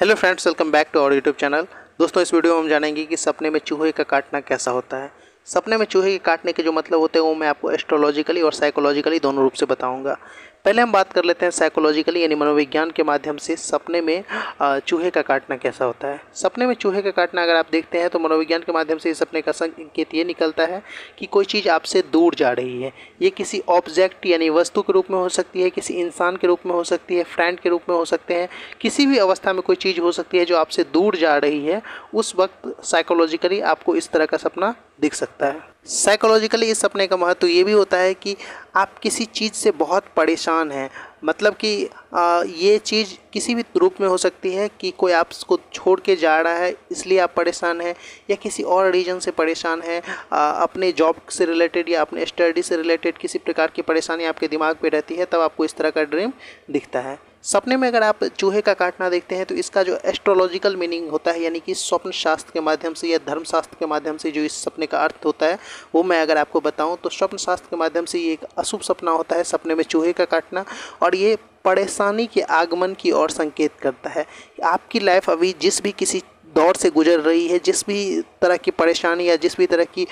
Hello friends welcome back to our YouTube channel दोस्तों, इस video में हम जानेंगे कि सपने में चूहे का काटना कैसा होता है। सपने में चूहे के काटने के जो मतलब होते हैं, वो मैं आपको एस्ट्रोलॉजिकली और साइकोलॉजिकली दोनों रूप से बताऊँगा। पहले हम बात कर लेते हैं साइकोलॉजिकली यानी मनोविज्ञान के माध्यम से सपने में चूहे का काटना कैसा होता है। सपने में चूहे का काटना अगर आप देखते हैं तो मनोविज्ञान के माध्यम से इस सपने का संकेत ये निकलता है कि कोई चीज़ आपसे दूर जा रही है। ये किसी ऑब्जेक्ट यानी वस्तु के रूप में हो सकती है, किसी इंसान के रूप में हो सकती है फ्रेंड के रूप में हो सकते हैं, किसी भी अवस्था में कोई चीज़ हो सकती है जो आपसे दूर जा रही है, उस वक्त साइकोलॉजिकली आपको इस तरह का सपना दिख सकता है। साइकोलॉजिकली इस सपने का महत्व ये भी होता है कि आप किसी चीज़ से बहुत परेशान हैं। मतलब कि आ, ये चीज़ किसी भी रूप में हो सकती है कि कोई आपको छोड़ के जा रहा है इसलिए आप परेशान हैं या किसी और रीजन से परेशान हैं। अपने जॉब से रिलेटेड या अपने स्टडी से रिलेटेड किसी प्रकार की परेशानी आपके दिमाग पे रहती है तब आपको इस तरह का ड्रीम दिखता है। सपने में अगर आप चूहे का काटना देखते हैं तो इसका जो एस्ट्रोलॉजिकल मीनिंग होता है, यानी कि स्वप्न शास्त्र के माध्यम से या धर्मशास्त्र के माध्यम से जो इस सपने का अर्थ होता है, वो मैं अगर आपको बताऊँ तो स्वप्न शास्त्र के माध्यम से ये एक अशुभ सपना होता है, सपने में चूहे का काटना, और ये परेशानी के आगमन की ओर संकेत करता है। आपकी लाइफ अभी जिस भी किसी दौर से गुजर रही है, जिस भी तरह की परेशानी या जिस भी तरह की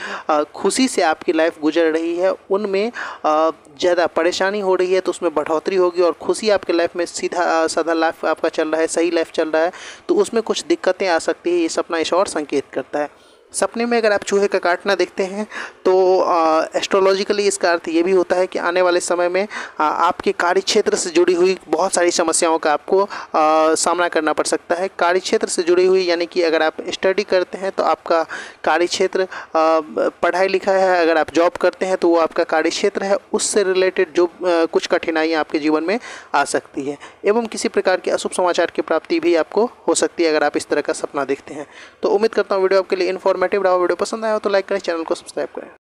खुशी से आपकी लाइफ गुजर रही है, उनमें ज़्यादा परेशानी हो रही है तो उसमें बढ़ोतरी होगी और खुशी आपके लाइफ में सीधा साधा लाइफ आपका चल रहा है, सही लाइफ चल रहा है तो उसमें कुछ दिक्कतें आ सकती है, ये सपना इस और संकेत करता है। सपने में अगर आप चूहे का काटना देखते हैं तो एस्ट्रोलॉजिकली इसका अर्थ ये भी होता है कि आने वाले समय में आ, आपके कार्य क्षेत्र से जुड़ी हुई बहुत सारी समस्याओं का आपको आ, सामना करना पड़ सकता है। कार्य क्षेत्र से जुड़ी हुई यानी कि अगर आप स्टडी करते हैं तो आपका कार्य क्षेत्र पढ़ाई लिखाई है अगर आप जॉब करते हैं तो वो आपका कार्य क्षेत्र है। उससे रिलेटेड जो आ, कुछ कठिनाइयाँ आपके जीवन में आ सकती है। एवं किसी प्रकार के अशुभ समाचार की प्राप्ति भी आपको हो सकती है अगर आप इस तरह का सपना देखते हैं। तो उम्मीद करता हूँ वीडियो आपके लिए इन्फॉर्म इन्फॉर्मेटिव रहा वीडियो पसंद आया हो तो लाइक करें चैनल को सब्सक्राइब करें।